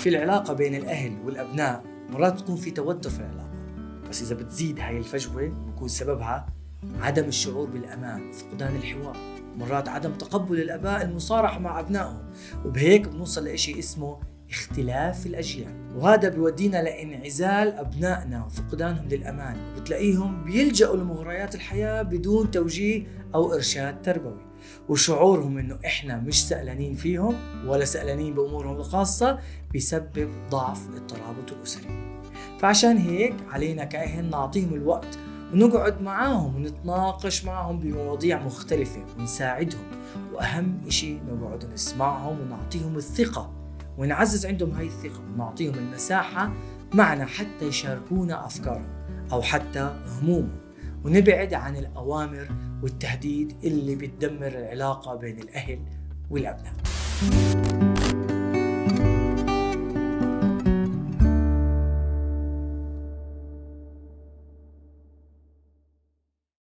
في العلاقة بين الأهل والأبناء مرات تكون في توتر في العلاقة. بس إذا بتزيد هاي الفجوة بكون سببها عدم الشعور بالأمان فقدان الحوار. مرات عدم تقبل الآباء المصارحة مع أبنائهم. وبهيك بنوصل لإشي اسمه اختلاف الأجيال. وهذا بيودينا لانعزال أبنائنا وفقدانهم للأمان. بتلاقيهم بيلجأوا لمغريات الحياة بدون توجيه أو إرشاد تربوي. وشعورهم إنه إحنا مش سألانين فيهم ولا سألانين بأمورهم الخاصة بيسبب ضعف الترابط الأسري. فعشان هيك علينا كأهل نعطيهم الوقت ونقعد معاهم ونتناقش معهم بمواضيع مختلفة ونساعدهم. وأهم إشي نقعد نسمعهم ونعطيهم الثقة ونعزز عندهم هاي الثقة ونعطيهم المساحة معنا حتى يشاركونا أفكارهم أو حتى همومهم. ونبعد عن الأوامر والتهديد اللي بتدمر العلاقة بين الأهل والأبناء.